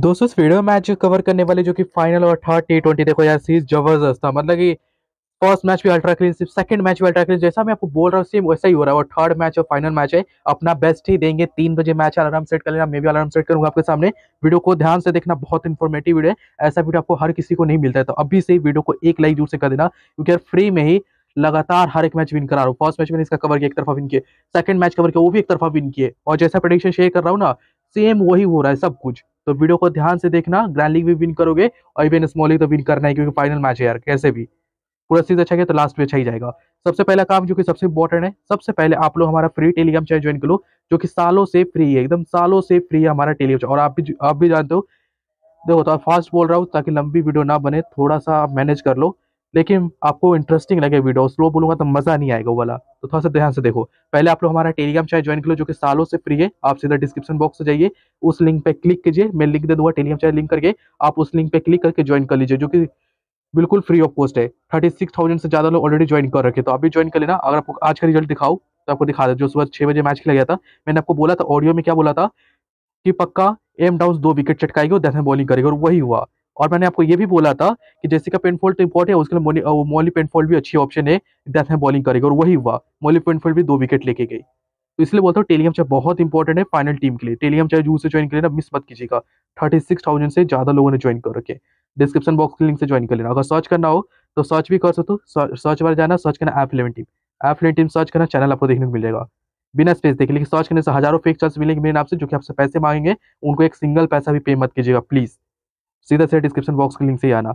दोस्तों इस video match cover करने वाले जो कि फाइनल और थर्ड टी ट्वेंटी देखो यार, सीरीज़ ज़बरदस्त था। मतलब कि फ़र्स्ट मैच भी अल्ट्रा क्लीन सिर्फ़ सेकंड मैच भी अल्ट्रा क्लीन जैसा मैं आपको बोल रहा हूँ सेम वैसा ही हो रहा है। और थर्ड मैच और फाइनल मैच है, अपना बेस्ट ही देंगे। तीन बजे मैच अलार्म सेट कर लेना, मैं भी अलार्म सेट करूँगा आपके सामने। वीडियो को ध्यान से देखना, बहुत इन्फॉर्मेटिव है। ऐसा वीडियो आपको हर किसी को नहीं मिलता है तो अभी से वीडियो को एक लाइक ज़रूर से कर देना, क्योंकि यार फ्री में ही लगातार हर एक मैच विन करा रहा हूँ। फ़र्स्ट मैच में इसका कवर किया, एक तरफा विन किए सेकंड मैच कवर किया, वो भी एक तरफा विन किए और जैसा प्रोडिक्शन शेयर कर रहा हूँ ना सेम वही हो रहा है सब कुछ। तो वीडियो को ध्यान से देखना ग्रैंड लीग भी विन करोगे और इवन स्मॉल लीग तो विन करना है, क्योंकि फाइनल मैच है यार, कैसे भी। पूरा सीज अच्छा गया तो लास्ट में अच्छा ही जाएगा। सबसे पहला काम जो कि सबसे इंपॉर्टेंट है, सबसे पहले आप लोग हमारा फ्री टेलीग्राम चैनल ज्वाइन कर लो जो कि सालों से फ्री है, एकदम सालों से फ्री है हमारा टेलीग्राम और आप भी आप भी जानते हो, देखो तो फास्ट बोल रहा हूँ ताकि लंबी वीडियो ना बने, थोड़ा सा मैनेज कर लो। लेकिन आपको इंटरेस्टिंग लगे वीडियो स्लो बोलूँगा तो मज़ा नहीं आएगा वाला। तो थोड़ा सा ध्यान से देखो। पहले आप लोग हमारा टेलीग्राम चैनल ज्वाइन कर लो जो कि सालों से फ्री है। आप सीधा डिस्क्रिप्शन बॉक्स से जाइए, उस लिंक पे क्लिक कीजिए, मैं लिंक दे दूँगा टेलीग्राम चैनल लिंक करके, आप उस लिंक पे क्लिक करके ज्वाइन कर लीजिए, जो कि बिल्कुल फ्री ऑफ़ कॉस्ट है। थर्टी सिक्स थाउज़ेंड से ज़्यादा लोग ऑलरेडी ज्वाइन कर रखे तो आप भी ज्वाइन कर लेना। अगर आपको आज का रिज़ल्ट दिखाओ तो आपको दिखा दे जो सुबह छह बजे मैच खेला गया था, मैंने आपको बोला था ऑडियो में क्या बोला था कि पक्का एम डाउन दो विकेट चटकाएगी और डेथ में बॉलिंग करेगी और वही हुआ। और मैंने आपको ये भी बोला था कि जैसे का पेनफोल्ड तो इंपॉर्टेंट है, उसके लिए मॉली पेनफोल्ड भी अच्छी ऑप्शन है डेथ में बॉलिंग करेगी और वही हुआ मॉली पेनफोल्ड भी दो विकेट लेके गई। तो इसलिए बोलता हूँ टेलीग्राम चाहे बहुत इंपॉर्टेंट है फाइनल टीम के लिए। टेलीग्राम चाहे जूर से ज्वाइन कर लेना मिस मत कीजिएगा। थर्टी सिक्स थाउज़ेंड से ज़्यादा लोगों ने ज्वाइन कर रखे डिस्क्रिप्शन बॉक्स के लिंक से ज्वाइन कर लेना। अगर सर्च करना हो तो सर्च भी कर सकते हो। सर्च बार जाना सर्च करना app eleven team app eleven team search करना चैनल आपको देखने को मिलेगा बिना स्पेस देखे, लेकिन सर्च करने से हज़ारों फेक चार्ज मिलेंगे मेरे नाम से, जो कि आपसे पैसे मांगेंगे। उनको एक सिंगल पैसा भी पे मत कीजिएगा प्लीज़ सीधा से डिस्क्रिप्शन बॉक्स के लिंक से ही आना।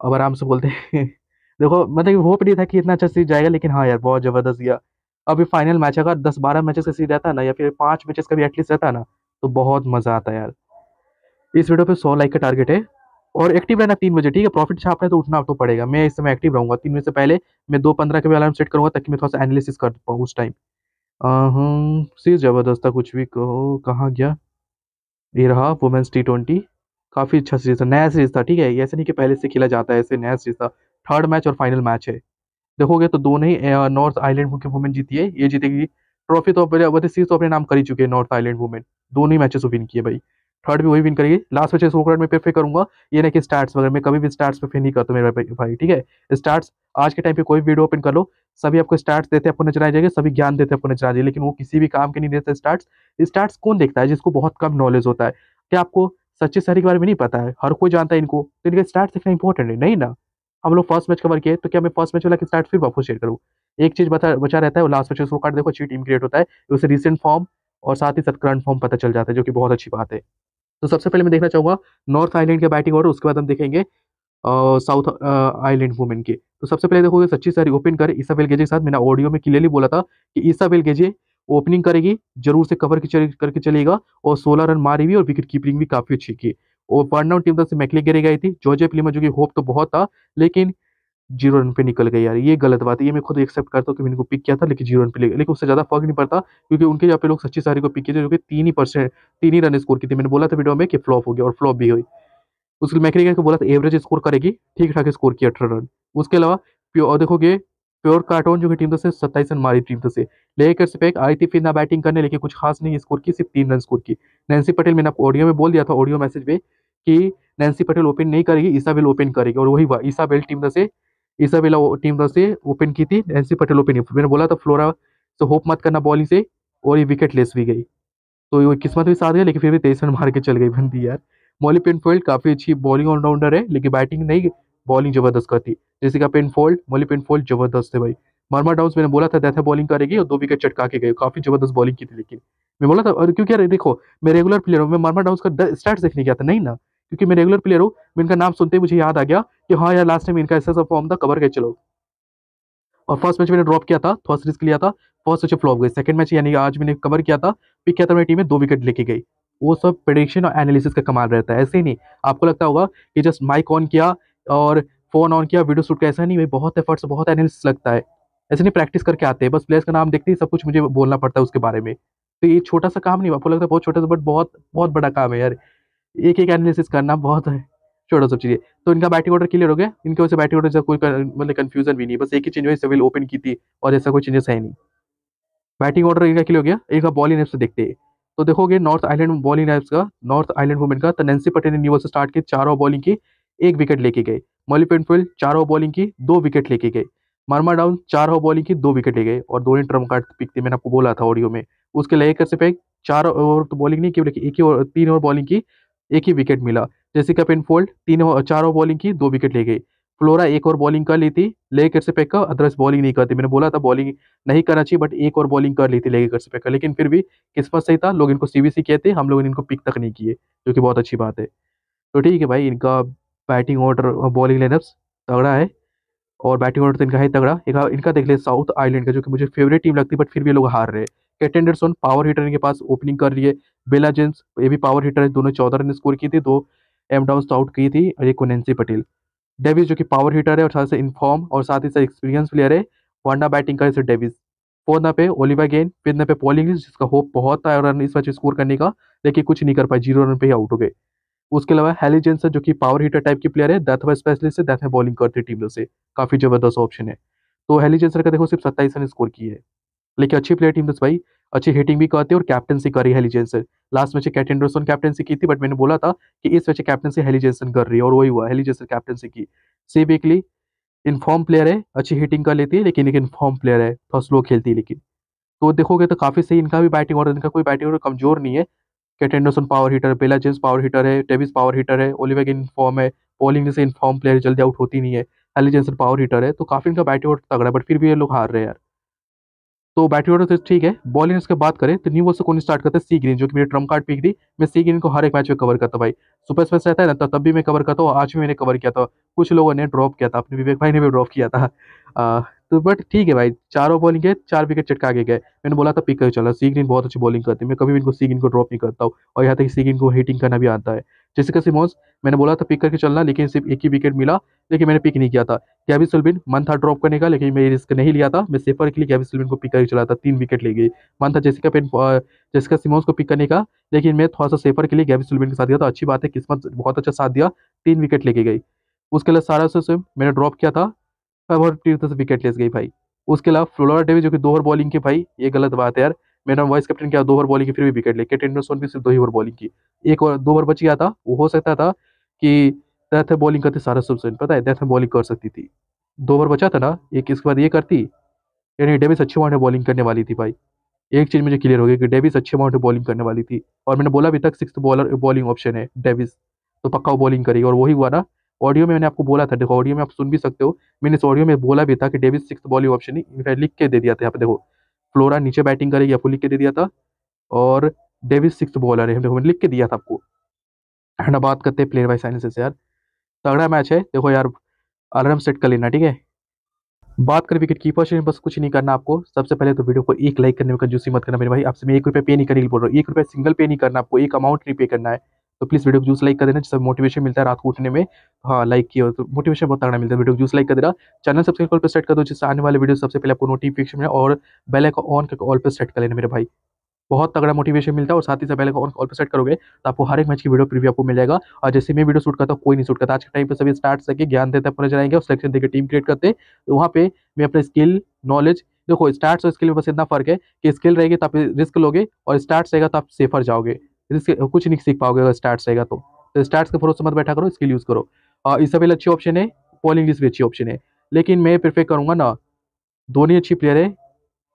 अब आराम से बोलते हैं। देखो मतलब होप नहीं था कि इतना अच्छा सीरीज़ जाएगा, लेकिन हाँ यार, बहुत ज़बरदस्त गया। अभी फाइनल मैच अगर दस बारह मैचेस का सीरीज़ रहता ना, या फिर पाँच मैचेस का भी एटलीस्ट रहता ना तो बहुत मज़ा आता है यार। इस वीडियो पे सौ लाइक का टारगेट है। और एक्टिव रहना तीन बजे, ठीक है? प्रॉफिट छापना तो उठना तो पड़ेगा। मैं इस समय एक्टिव रहूँगा। तीन बजे से पहले मैं दो पंद्रह के भी अलार्म सेट करूँगा, ताकि मैं थोड़ा सा एनालिसिस कर पाऊँ उस टाइम सीरीज़ ज़बरदस्त था, कुछ भी कहो, कहाँ गया? ये रहा वुमेंस टी ट्वेंटी काफ़ी अच्छा सीरीज़ था, नया सीरीज़ था, ठीक है? ऐसे नहीं कि पहले से खेला जाता है, ऐसे नया सीरीज़ था। थर्ड मैच और फाइनल मैच है। देखोगे तो दोनों ही नॉर्थ आइलैंड की वुमेन जीती है, ये जीतेगी। ट्रॉफी तो अपने सीरीज़ तो अपने नाम कर ही चुके हैं नॉर्थ आइलैंड वुमेन दोनों ही मैचेस विन किए भाई। थर्ड भी वही विन करेगी। लास्ट मैच स्कोर में प्रेफर करूँगा। ये ना कि स्टार्ट्स वगैरह, मैं कभी भी स्टार्ट्स पे नहीं करता मेरे भाई ठीक है? स्टार्ट्स आज के टाइम पे कोई वीडियो ओपन कर लो, सभी आपको स्टार्ट देते आपको नज़र आ जाएगा, सभी ज्ञान देते आपको नज़र आ जाएगी, लेकिन वो किसी भी काम के नहीं देते स्टार्ट स्टार्ट कौन देखता है, जिसको बहुत कम नॉलेज होता है? क्या आपको सच्चे सारी के बारे में नहीं पता है। हर कोई जानता है इनको। तो इनका स्टार्ट देखना इंपॉर्टेंट है, नहीं ना? हम लोग फ़र्स्ट मैच कवर किए तो क्या मैं फ़र्स्ट मैच वाला स्टार्ट फिर वापस शेयर करूँ? एक चीज़ बता, बचा रहता है, वो लास्ट मैच उसको काट देखो अच्छी टीम क्रिएट होता है, उसे रिसेंट फॉर्म और साथ ही साथ करंट फॉर्म पता चल जाता है, जो कि बहुत अच्छी बात है। तो सबसे पहले मैं देखना चाहूँगा नॉर्थ आइलैंड के बैटिंग ऑर्डर उसके बाद हम देखेंगे साउथ आइलैंड वुमेन के। तो सबसे पहले देखोगे, सच्ची सारी ओपन कर, ईसाबेल गेजे के साथ मैंने ऑडियो में क्लियरली बोला था कि ईसाबेल गेजे ओपनिंग करेगी, ज़रूर से कवर की करके चलेगा और 16 रन मारी भी और विकेट कीपिंग भी काफ़ी अच्छी की। और वन टीम से मैकली गिरी गई थी, जॉर्जे प्लीमा जो कि होप तो बहुत था, लेकिन ज़ीरो रन पे निकल गई यार, ये गलत बात है, ये मैं खुद एक्सेप्ट करता हूँ कि मैंने इनको पिक किया था, लेकिन ज़ीरो रन पे लेकिन उससे ज़्यादा फ़र्क नहीं पड़ता, क्योंकि उनके यहाँ पे लोग सच्ची सारी को पिक किए थे जो कि तीन ही परसेंट तीन ही रन स्कोर की थी। मैंने बोला था वीडियो में कि फ्लॉप हो गया और फ्लॉप भी हुई। उसके मैकली को बोला था एवरेज स्कोर करेगी ठीक ठाक स्कोर किया अठारह रन। उसके अलावा देखोगे प्योर कार्टून, जो कि टीम से सत्ताईस रन मारी टीम से। लेकर से पैक आई थी, फिर ना बैटिंग करने लेकिन कुछ खास नहीं स्कोर की, सिर्फ़ तीन रन स्कोर की। नैन्सी पटेल मैंने आपको ऑडियो में बोल दिया था ऑडियो मैसेज में कि नैन्सी पटेल ओपन नहीं करेगी, ईसाबेल ओपन करेगी। और वही हुआ, ईसाबेल टीम से, ईसाबेला टीम से ओपन की थी, नैन्सी पटेल ओपन मैंने बोला था फ्लोरा से होप मत करना बॉलिंग से, और ये विकेट लेस भी गई। तो ये किस्मत भी साथ गया लेकिन फिर भी तेईस रन मार के चल गई बंदी यार। मॉली पेनफोल्ड काफ़ी अच्छी बॉलिंग ऑलराउंडर है, लेकिन बैटिंग नहीं बॉलिंग ज़बरदस्त करती। जैसे का पेनफोल्ड मॉली पेनफोल्ड ज़बरदस्त है भाई। मर्मा डाउस मैंने बोला था दैथा बॉलिंग करेगी और दो विकेट चटका के गए। काफ़ी ज़बरदस्त बॉलिंग की थी लेकिन। मैं बोला था, और क्योंकि यार देखो, मैं रेगुलर प्लेयर हूँ, मैं मर्मा डाउस का स्टार्ट देखने गया था, नहीं ना? क्योंकि मैं रेगुलर प्लेयर हूँ, मैं इनका नाम सुनते ही मुझे याद आ गया कि हाँ यार लास्ट टाइम इनका ऐसा फॉर्म था कवर गए, चलो। और फ़र्स्ट मैच मैंने ड्रॉप किया था फ़र्स्ट रिस्क लिया था फ़र्स्ट मैच फ्लॉप गई सेकंड मैच यानी आज मैंने कवर किया था पिक किया था मेरी टीम में, दो विकेट लेके गई वो सब प्रिडिक्शन और एनालिसिस का कमाल रहता है, ऐसे ही नहीं। आपको लगता होगा कि जस्ट माइक ऑन किया और फ़ोन ऑन किया, वीडियो शूट किया, ऐसा नहीं भाई, बहुत एफर्ट्स बहुत एनालिसिस लगता है। ऐसे नहीं प्रैक्टिस करके आते हैं, बस प्लेयर्स का नाम देखते ही सब कुछ मुझे बोलना पड़ता है उसके बारे में। तो ये छोटा सा काम नहीं, आपको लगता है बहुत छोटा सा बट बहुत बहुत बड़ा काम है यार। एक एक एनालिसिस करना बहुत है। छोटा सब चीज़ें। तो इनका बैटिंग ऑर्डर क्लियर हो गया? इनके वजह से बैटिंग ऑर्डर कोई मतलब कंफ्यूजन भी नहीं, बस एक ही चेंज सिविल ओपन की थी और ऐसा कोई चेंजेस है नहीं। बैटिंग ऑर्डर इनका क्लियर हो गया? इनका बॉलिंग से देखते हैं। तो देखोगे नॉर्थ आइलैंड बॉलिंग एप्स का नॉर्थ आइलैंड वुमेन का तो नैन्सी पटेल ने न्यू से स्टार्ट की चार बॉलिंग की एक विकेट लेके गए। मॉली पेंटफिल्ड चार ओवर बॉलिंग की, दो विकेट लेके गए। मार्मा डाउन चार ओवर बॉलिंग की, दो विकेट ले गए। और दोनों ट्रम कार्ड पिक थी मैंने आपको बोला था ऑडियो में। उसके लेकर से पे चार ओवर तो बॉलिंग नहीं की एक ही ओवर, तीन ओवर बॉलिंग की, एक ही विकेट मिला। जेसिका पेनफोल्ड तीन ओवर, चार ओवर बॉलिंग की, दो विकेट ले गई फ्लोरा एक और बॉलिंग कर ली थी लेकर से पैक का अदरवाइज़ बॉलिंग नहीं करती। मैंने बोला था बॉलिंग नहीं करना चाहिए बट एक और बॉलिंग कर ली थी लेकर से पेक का लेकिन फिर भी किस्मत सही था, लोग इनको सीबीसी कहते, हम लोगों ने इनको पिक तक नहीं किए, जो कि बहुत अच्छी बात है। तो ठीक है भाई, इनका बैटिंग ऑर्डर बॉलिंग लाइनअप्स, तगड़ा है। और बैटिंग ऑर्डर तो इनका है तगड़ा। एक इनका देख ले, साउथ आइलैंड का, जो कि मुझे फेवरेट टीम लगती है बट फिर भी लोग हार रहे हैं। कैटेंडरसन पावर हिटर इनके पास ओपनिंग कर रही है। बेला जेंस ये भी पावर हिटर है, दोनों चौदह रन स्कोर की थी, दो एम डाउन आउट की थी, और एक नेंसी पटेल डेविस जो कि पावर हिटर है, और साथ से इन्फॉर्म और साथ ही साथ एक्सपीरियंस प्लेयर है वांडा बैटिंग करे डेविस न पे ओलिवा गेन फिफ्थ पे पॉलिंग जिसका होप बहुत था रन इस मैच स्कोर करने का, लेकिन कुछ नहीं कर पाए ज़ीरो रन पे ही आउट हो गए। उसके अलावा हेली जेंसन जो कि पावर हीटर टाइप की प्लेयर है डेथ में स्पेशलिस्ट है डेथ में बॉलिंग करती है टीम से। काफ़ी ज़बरदस्त ऑप्शन है। तो हेली जेंसन का देखो, सिर्फ़ सत्ताईस रन स्कोर की है। लेकिन अच्छी प्लेयर टीम दस भाई, अच्छी हिटिंग भी करती है और कैप्टनसी करी Hayley Jensen last match Kate Anderson captaincy की थी बट मैंने बोला था कि इस मैच कैप्टनसी हेली जेंसन कर रही है और वही हुआ हेली जेंसन कैप्टनसी की। सी बेकली इनफॉर्म प्लेयर है, अच्छी हिटिंग कर लेती है, लेकिन एक इनफॉर्म प्लेयर है, थोड़ा स्लो खेलती है लेकिन। तो देखोगे तो काफ़ी सही, इनका भी बैटिंग और इनका कोई बैटिंग और कमज़ोर नहीं है। Kat Anderson power hitter Bella James power hitter है डेविस पावर हीटर है ओलिवेग इनफॉर्म है पोलिंग जैसे इनफॉर्म प्लेयर जल्दी आउट होती नहीं है हेली जेंसन पावर हीटर है तो काफ़ी इनका बैटिंग और तगड़ा है बट फिर भी ये लोग हार रहे हैं यार। तो बैटिंग ऑर्डर तो ठीक है बॉलिंग की बात करें तो न्यू बॉल से कौन स्टार्ट करते हैं? सी ग्रीन जो कि मेरे ट्रम कार्ड पिक थी, मैं सी ग्रीन को हर एक मैच में कवर करता भाई। सुपर स्पेस रहता है ना तो तब भी मैं कवर करता हूँ, आज भी मैंने कवर किया था, कुछ लोगों ने ड्रॉप किया था, अपने विवेक भाई ने भी ड्रॉप किया था। तो बट ठीक है भाई, चारों बॉलिंग है चार विकेट चटका के गए। मैंने बोला था पिक कर, चला सी ग्रीन बहुत अच्छी बॉलिंग करती है। मैं कभी भी इनको सी ग्रीन को ड्रॉप नहीं करता हूँ। और यहाँ तक सी ग्रीन को हिटिंग करना भी आता है। जैसे सिमोन्स मैंने बोला था पिक करके चलना, लेकिन सिर्फ़ एक ही विकेट मिला। लेकिन मैंने पिक नहीं किया था। गैवी सुलबिन मन था ड्रॉप करने का, लेकिन मैं रिस्क नहीं लिया था। मैं सेफर के लिए गैवी सुलबिन को पिक करके चला था। तीन विकेट ले गई मन था जेसिका पेन जेसिका सिमोन्स को पिक करने का, लेकिन मैं थोड़ा सा सेफर के लिए गैवी सुलबिन के साथ दिया था। अच्छी बात है, किस्मत बहुत अच्छा साथ दिया। तीन विकेट लेके गई। उसके लिए सारा से मैंने ड्रॉप किया था। विकेट ले गई भाई। उसके अलावा फ्लोरा डेवी जो कि दो ओवर बॉलिंग की भाई, ये गलत बात है यार। मेरा वाइस कैप्टन क्या दो ओवर बॉलिंग की फिर भी विकेट ले। केट एंडरसन भी सिर्फ़ दो ही ओवर बॉलिंग की। एक और, दो ओवर बच गया था, वो हो सकता था कि डेथ बॉलिंग करती सारा सुबसेन पता है डेथ बॉलिंग कर सकती थी। दो ओवर बचा था ना, एक इसके बाद ये करती, यानी डेविस अच्छी अमाउंट में बॉलिंग करने वाली थी भाई। एक चीज़ मुझे क्लियर हो गई कि डेविस अच्छी अमाउंट में बॉलिंग करने वाली थी। और मैंने बोला अभी तक सिक्स बॉलर बॉलिंग ऑप्शन है डेविस तो पक्का वो बॉलिंग करेगी। और वही हुआ ना ऑडियो में मैंने आपको बोला था, देखो, ऑडियो में आप सुन भी सकते हो। मैंने इस ऑडियो में बोला भी था कि डेविस सिक्स बॉलिंग ऑप्शन लिख के दे दिया था यहाँ पे, देखो। फ्लोरा नीचे बैटिंग करेगी आपको लिख के दे दिया था, और डेविस सिक्स बॉलर है, देखो मैंने लिख के दिया था आपको। है ना, बात करते हैं प्लेयर बाई साइंस से यार। तगड़ा मैच है, देखो यार अलार्म सेट कर लेना, ठीक है? बात करें विकेट कीपर से, बस कुछ नहीं करना आपको। सबसे पहले तो वीडियो को एक लाइक करने में कंजूसी मत करना मेरे भाई। आपसे मैं एक रुपये पे नहीं करने बोल रहा हूँ। एक रुपये सिंगल पे नहीं करना आपको, एक अमाउंट नहीं पे करना है। तो प्लीज़ वीडियो को जूस लाइक कर देना, जिससे मोटिवेशन मिलता है रात को उठने में। हाँ लाइक किया तो मोटिवेशन बहुत तगड़ा मिलता है। वीडियो को जूस लाइक कर देना। चैनल सब्सक्राइब कॉल पर सेट कर दो, जिससे आने वाले वीडियो सबसे पहले आपको नोटिफिकेशन मिले और बेल को ऑन करके ऑल पर सेट कर लेना मेरे भाई। बहुत तगड़ा मोटिवेशन मिलता है और साथ ही साथ पहले ऑन कॉल पर सेट करोगे तो आपको हर एक मैच की वीडियो प्रीव्यू आपको मिल जाएगा। और जैसे मैं वीडियो शूट करता हूँ, कोई नहीं शूट करता। आज के टाइम पे सभी स्टार्ट सके ज्ञान देते अपने जाएँगे और सिलेक्शन देकर टीम क्रिएट करते तो वहाँ पे मैं अपना स्किल नॉलेज देखो स्टार्ट और स्किल में बस इतना फ़र्क है कि स्किल रहेगी तो आप रिस्क लोगे और स्टार्ट रहेगा तो आप सेफर जाओगे। कुछ नहीं सीख पाओगे अगर स्टार्ट रहेगा तो। तो स्टार्ट के भरोसे मत बैठा करो स्किल यूज़ करो। इसबेल अच्छी ऑप्शन है पॉलिंग लिस्ट भी अच्छी ऑप्शन है। लेकिन मैं प्रेफर करूँगा ना, धोनी अच्छी प्लेयर है,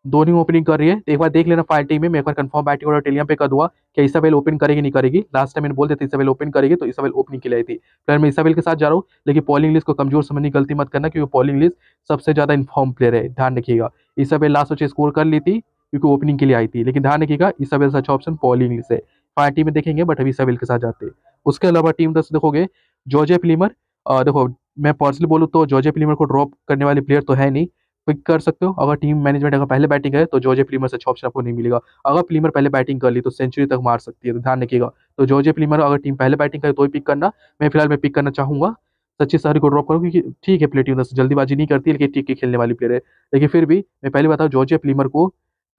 धोनी ओपनिंग कर रही है। एक बार देख लेना फाइव टीम में, मैं एक बार कंफर्म बैटिंग और टेलियम पे कर दूँगा कि ईसाबेल ओपन करेगी, नहीं करेगी। लास्ट टाइम मैंने बोल दिया था ईसाबेल ओपन करेगी तो ईसाबेल ओपनिंग के लिए थी। फिर मैं ईसाबेल के साथ जा रहा हूँ, लेकिन पॉलिंग लिस्ट को कमज़ोर समझने गलती मत करना, क्योंकि पॉलिंग लिस्ट सबसे ज़्यादा इन्फॉर्म प्लेयर है। ध्यान रखिएगा ईसाबेल लास्ट बच्चे स्कोर कर ली थी, क्योंकि ओपनिंग के लिए आई थी। लेकिन ध्यान रखिएगा ईसाबेल से अच्छा ऑप्शन पॉलिंग लिस्ट है। टीम में देखेंगे, बट अभी ईसाबेल के साथ जाते हैं। उसके अलावा टीम दस देखोगे, जॉर्जे प्लीमर देखो, मैं पर्सनली बोलूँ तो जॉर्जे प्लीमर को ड्रॉप करने वाले प्लेयर तो है नहीं। पिक कर सकते हो, अगर टीम मैनेजमेंट अगर पहले बैटिंग है तो जॉर्जे प्लीमर से अच्छा ऑप्शन आपको नहीं मिलेगा। अगर प्लीमर पहले बैटिंग कर ली तो सेंचुरी तक मार सकती है तो ध्यान रखिएगा। तो जॉर्जे प्लीमर अगर टीम पहले बैटिंग करे तो ही पिक करना। मैं फ़िलहाल मैं पिक करना चाहूँगा। सच्ची सहरी को ड्रॉप करूँ, क्योंकि ठीक है प्ले टीम जल्दीबाजी नहीं करती, लेकिन ठीक के खेलने वाली प्लेयर है। लेकिन फिर भी मैं पहले बताऊँ, जॉर्जे प्लीमर को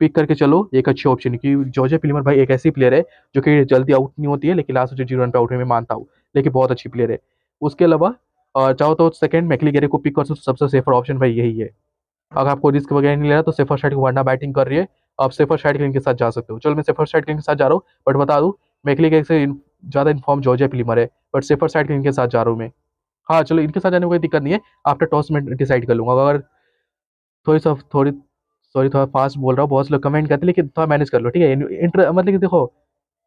पिक करके चलो, एक अच्छी ऑप्शन क्योंकि जॉर्जे प्लीमर भाई एक ऐसी प्लेयर है जो कि जल्दी आउट नहीं होती है, लेकिन लास्ट जो ज़ीरो रन पे आउट में मानता हूँ। लेकिन बहुत अच्छी प्लेयर है। उसके अलावा चाहो तो सेकंड मैकली गेरे को पिक कर सकते सबसे सेफर ऑप्शन भाई यही है। अगर आपको रिस्क वगैरह नहीं ले रहा तो सेफर साइड को वरना बैटिंग कर रही है। आप सेफर साइड के साथ जा सकते हो। चलो, मैं सेफर साइड के साथ जा रहा हूँ बट बता दूँ मैकली के से ज़्यादा इन्फॉर्म जॉर्जिया प्लीमर है बट सेफर साइड के साथ जा रहा हूँ मैं। हाँ चलो, इनके साथ जाने में कोई दिक्कत नहीं है। आफ्टर टॉस में डिसाइड कर लूँगा। अगर थोड़ी सा, थोड़ी सॉरी थोड़ा फास्ट बोल रहा हूँ, बहुत लोग कमेंट करते लेकिन थोड़ा मैनेज कर लो, ठीक है? इंटर मतलब देखो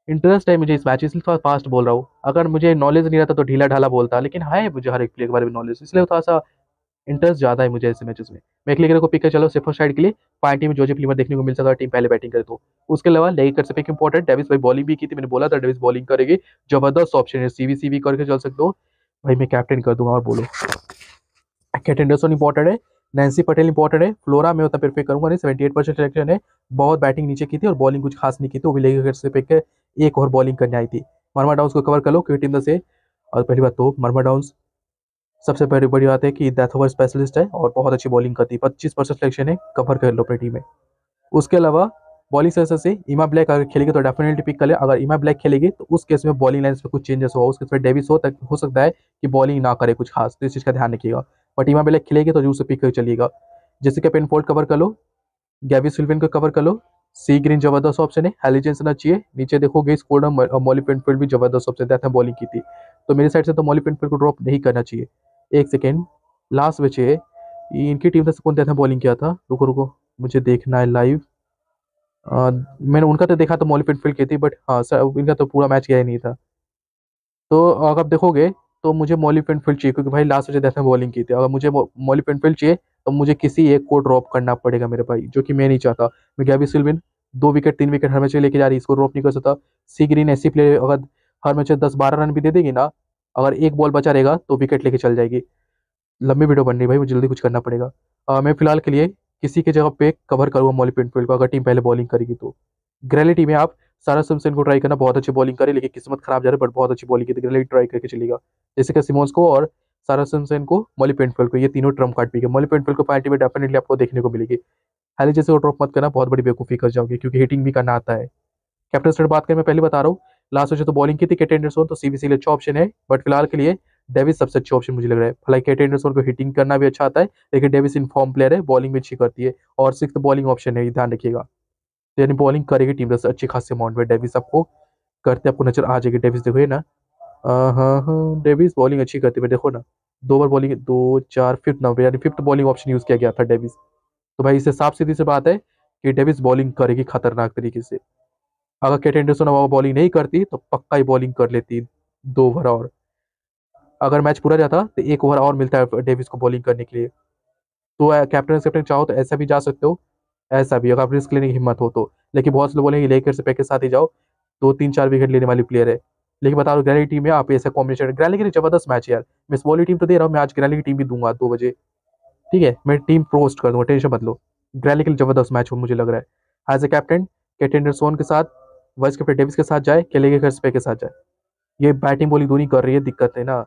इंटरेस्ट है मुझे इस मैच इसलिए थोड़ा फास्ट बोल रहा हूँ। अगर मुझे नॉलेज नहीं रहता तो ढीला ढाला बोलता, लेकिन है मुझे हर एक प्लेयर के बारे में नॉलेज इसलिए थोड़ा सा इंटरेस्ट ज़्यादा है मुझे ऐसे मैचेस में। मैं एक लेकर को पिक कर, चलो सेफर साइड के लिए फाइन टीम जो जो प्लेयर देखने को मिल सकता है टीम पहले बैटिंग करे तो। उसके अलावा लेग कर से पिक इंपॉर्टेंट डेविस भाई बॉलिंग भी की थी, मैंने बोला था डेविस बॉलिंग करेगी, ज़बरदस्त ऑप्शन है सीवी सीवी करके चल सकते हो। भाई मैं कैप्टन कर दूँगा और बोलो। कैप्टन कैट इंपॉर्टेंट है। नैन्सी पटेल इंपॉर्टेंट है। फ्लोरा में उतना प्रेफर करूँगा नहीं। सेवेंटी एट परसेंट सिलेक्शन है। बहुत बैटिंग नीचे की थी और बॉलिंग कुछ खास नहीं की थी। वो भी लेकर से पिक एक और बॉलिंग करने आई थी। मरमा डाउंस को कवर कर लो। क्योंकि टीम से। और पहली बात तो मरमा डाउंस सबसे पहली बड़ी बात है कि डेथ ओवर स्पेशलिस्ट है और बहुत अच्छी बॉलिंग करती है। पच्चीस परसेंट सिलेक्शन है। कवर कर लो अपनी टीम में। उसके अलावा बॉलिंग सेंसर से इमा ब्लैक अगर खेलेगी तो डेफिनेटली पिक कर ले। अगर इमा ब्लैक खेलेगी तो उस केस में बॉलिंग लाइन में कुछ चेंजेस होगा उसके डेविस हो तक हो सकता है कि बॉलिंग ना करे कुछ खास। तो इस चीज़ का ध्यान रखिएगा। बट इमा ब्लैक खेलेगी तो ज़रूर से पिक कर चलिएगा। जैसे कि पेन फोल्ड कवर कर लो गैवी सिल्विन को कवर कर लो सी ग्रीन ज़बरदस्त ऑप्शन है हेलीजेंस ना चाहिए। नीचे देखोगे स्कोर मॉली पेनफील्ड भी ज़बरदस्त ऑप्शन था बॉलिंग की थी। तो मेरी साइड से तो मॉली पेनफील्ड को ड्रॉप नहीं करना चाहिए। एक सेकेंड लास्ट बचे इनकी टीम से कौन था बॉलिंग किया था? रुको रुको, मुझे देखना है लाइव मैंने उनका तो देखा तो मॉली पेनफील्ड की थी बट हाँ सर इनका तो पूरा मैच गया ही नहीं था। तो अगर आप देखोगे तो मुझे मॉली पेनफील्ड चाहिए, क्योंकि भाई लास्ट बजे डेथ में बॉलिंग की थी। अगर मुझे मॉली पेनफील्ड चाहिए तो मुझे किसी एक को ड्रॉप करना पड़ेगा मेरे भाई, जो कि मैं नहीं चाहता। मैं गैबी सिल्विन दो विकेट तीन विकेट हर मैच लेके जा रही इसको ड्रॉप नहीं कर सकता। सी ग्रीन ऐसी प्लेयर अगर हर मैच दस बारह रन भी दे देगी ना, अगर एक बॉल बचा रहेगा तो विकेट लेके चल जाएगी। लंबी वीडियो बन रही भाई, मुझे जल्दी कुछ करना पड़ेगा। मैं फ़िलहाल के लिए किसी के जगह पे कवर करूँगा मॉली पेंटफील्ड को, अगर टीम पहले बॉलिंग करेगी तो। ग्रेलिटी में आप सारा सिमसन को ट्राई करना बहुत अच्छी बॉलिंग करे, लेकिन किस्मत खराब जा रही है बट बहुत अच्छी बॉलिंग की ट्राई करके चलेगा। जैसे कि सिमोन्स को और सारा सिमसन को मॉली पेंटफील्ड को, ये तीनों ट्रम कार्ड भी मॉली पेंटफील्ड को पार्टी में डेफिनेटली आपको देखने को मिलेगी। हाली जैसे वो ड्रॉप मत करना, बहुत बड़ी बेवकूफ़ी कर जाओगे, क्योंकि हिटिंग भी करना आता है। कैप्टन स्टेट बात करें, मैं पहले बता रहा हूँ लास्ट वजह तो बॉलिंग की थी केट एंडरसन तो सीबीसी अच्छा ऑप्शन है बट फ़िलहाल के लिए डेविस सबसे अच्छा ऑप्शन मुझे लग रहा है। हालाँकि केट एंडरसन को हिटिंग करना भी अच्छा आता है, लेकिन डेविस इन फॉर्म प्लेयर है बॉलिंग भी अच्छी करती है, और सिक्स बॉलिंग ऑप्शन है ध्यान रखिएगा। यानी बॉलिंग करेगी टीम से अच्छी खासी अमाउंट में। डेविस आपको करते, आपको नज़र आ जाएगी। डेविस देखो ना। हाँ हाँ डेविस बॉलिंग अच्छी करती है। देखो ना, दो बार बॉलिंग दो, चार फिफ्थ नंबर यानी फिफ्थ बॉलिंग ऑप्शन यूज़ किया गया था डेविस तो भाई इससे साफ़ सीधी से बात है कि डेविस बॉलिंग करेगी खतरनाक तरीके से। अगर केट एंडरसन वो बॉलिंग नहीं करती तो पक्का ही बॉलिंग कर लेती दो ओवर और। अगर मैच पूरा जाता तो एक ओवर और मिलता है डेविस को बॉलिंग करने के लिए। तो कैप्टन कैप्टन चाहो तो ऐसा भी जा सकते हो। ऐसा भी अगर आप रिस्क लेने की हिम्मत हो तो। लेकिन बहुत से लोग बोलेंगे, लेकर से पैक के साथ ही जाओ, दो तीन चार विकेट लेने वाली प्लेयर है। लेकिन बता दो ग्रैली टीम में आप ऐसा कॉम्बिनेशन ग्रैली के ज़बरदस्त मैच है यार। मैं स्मॉली टीम तो दे रहा हूँ, मैं आज ग्रैली की टीम भी दूँगा दो बजे। ठीक है? मैं टीम पोस्ट कर दूँगा टेंशन मत लो। ग्रैली के लिए ज़बरदस्त मैच हो, मुझे लग रहा है। एज ए कैप्टन कैटेंडर सोन के साथ वाइस कैप्टन डेविस के साथ जाए क्या लेके घर स्पे के साथ जाए? ये बैटिंग बॉलिंग दोनों कर रही है, दिक्कत है ना।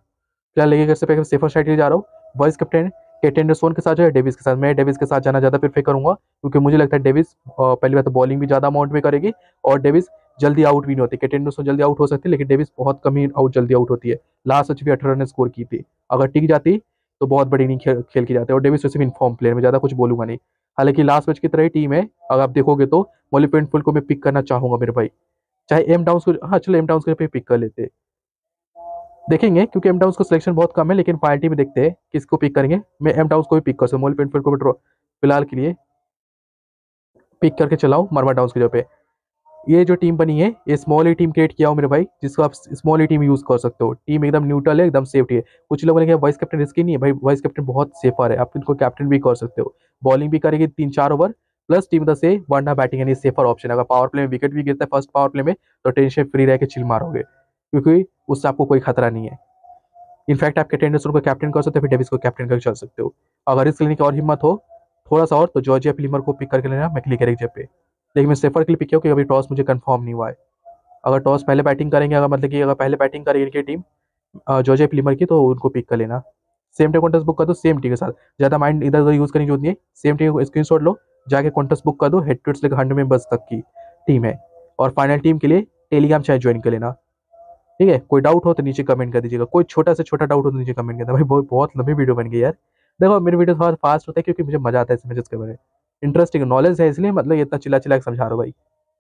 क्या लेके घर से सेफर साइड जा रहा हूँ? वाइस कैप्टन केटेंडर सोन के साथ जो है डेविस के साथ। मैं डेविस के साथ जाना ज़्यादा प्रेफर करूँगा, क्योंकि मुझे लगता है डेविस पहली बात तो बॉलिंग भी ज़्यादा अमाउंट में करेगी और डेविस जल्दी आउट भी नहीं होती। केटेंडर सोन जल्दी आउट हो सकती है लेकिन डेविस बहुत कम ही आउट जल्दी आउट होती है। लास्ट अच्छी भी अठारह रन स्कोर की थी। अगर टिक जाती तो बहुत बड़ी नहीं खेल खेल की जाती है और डेविस वैसे भी इन्फॉर्म प्लेयर में, ज़्यादा कुछ बोलूँगा नहीं। हालाँकि लास्ट मैच की तरह ही टीम है। अगर आप देखोगे तो मोली पेंटफुल को मैं पिक करना चाहूँगा मेरे भाई। चाहे एम डाउन को हाँ चलो एम डाउन को पिक कर लेते। देखेंगे, क्योंकि एम डाउन को सिलेक्शन बहुत कम है, लेकिन पार्टी में देखते हैं किसको पिक करेंगे। मैं एम डाउन को भी पिक कर सकूँ मोली पेंटफुल को भी फ़िलहाल के लिए। पिक करके चलाऊँ मरमा डाउन की जगह पे। ये जो टीम बनी है, ये स्मॉल ही टीम क्रिएट किया हो मेरे भाई, जिसको आप स्मॉल ही टीम यूज़ कर सकते हो। टीम एकदम न्यूट्रल है, एकदम सेफ्टी है। कुछ लोगों ने कहा वाइस कैप्टन रिस्की नहीं है भाई वाइस कैप्टन बहुत सेफर है। आप इनको कैप्टन भी कर सकते हो। बॉलिंग भी करेगी तीन चार ओवर प्लस टीम से वरना बैटिंग यानी सेफर ऑप्शन है। अगर पावर प्ले में विकेट भी गिरता है फ़र्स्ट पावर प्ले में तो टेंशन फ्री रह के चिल मारोगे। क्योंकि उससे आपको कोई खतरा नहीं है। इनफैक्ट आपके कैटेंडर को कैप्टन कर सकते हो, फिर डेविस को कैप्टन करके चल सकते हो। अगर इस लेने की और हिम्मत हो थोड़ा सा और तो जॉर्जिया प्लीमर को पिक करके लेना मैकली करेक्ट पे। लेकिन मैं सेफर के लिए पिक किया क्योंकि अभी टॉस मुझे कंफर्म नहीं हुआ है। अगर टॉस पहले बैटिंग करेंगे, अगर मतलब कि अगर पहले बैटिंग करेगी इनकी टीम जॉर्जिया प्लीमर की तो उनको पिक कर लेना। सेम टी कॉन्टेस्ट बुक कर दो सेम टी के साथ। ज़्यादा माइंड इधर उधर यूज़ करने की ज़रूरत नहीं है। सेम टी को स्क्रीन लो, जाके कॉन्टेस्ट बुक कर दो हेड टू लेकर हंड्रेड मेंबर्स तक की टीम है। और फाइनल टीम के लिए टेलीग्राम चाहे ज्वाइन कर लेना। ठीक है? कोई डाउट हो तो नीचे कमेंट कर दीजिएगा। कोई छोटा से छोटा डाउट हो तो नीचे कमेंट करना। भाई, बहुत बहुत लंबी वीडियो बन गई यार। देखो, मेरी वीडियो थोड़ा फास्ट होता है क्योंकि मुझे मज़ा आता है इस मैचेस के बारे में। इंटरेस्टिंग नॉलेज है इसलिए मतलब इतना चिल्ला चिल्ला के समझा रहा भाई।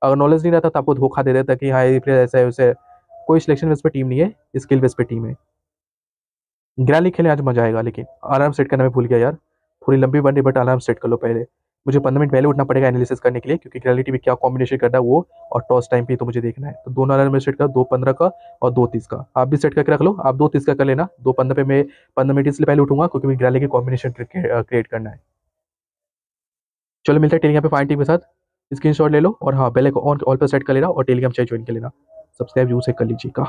अगर नॉलेज नहीं रहता तो आपको धोखा दे देता कि हाँ ये प्लेयर ऐसा है वैसे। कोई सिलेक्शन बेस पे टीम नहीं है। स्किल बेस पे टीम है। ग्रैली खेले आज मज़ा आएगा, लेकिन आराम सेट करना मैं भूल गया यार। थोड़ी लंबी बन रही बट आराम सेट कर लो पहले। मुझे पंद्रह मिनट पहले उठना पड़ेगा एनालिसिस करने के लिए, क्योंकि ग्रैलिटी में क्या कॉम्बिनेशन करना है वो और टॉस टाइम पे तो मुझे देखना है। तो दोनों अलार्म में सेट कर, दो पंद्रह का और दो तीस का। आप भी सेट करके रख लो, आप दो तीस का कर लेना। दो पंद्रह पे मैं पंद्रह मिनट इसलिए पहले उठूँगा क्योंकि मुझे ग्रैली की कॉम्बिनेशन क्रिएट करना है। चलो, मिलता है टेलीग्राम पे फाइन टीम के साथ। स्क्रीन ले लो और हाँ को ऑन ऑल पर सेट कर लेना और टेलीग्राम चाहिए ज्वाइन कर लेना। सब्सक्राइब ज़रूर से कर लीजिएगा।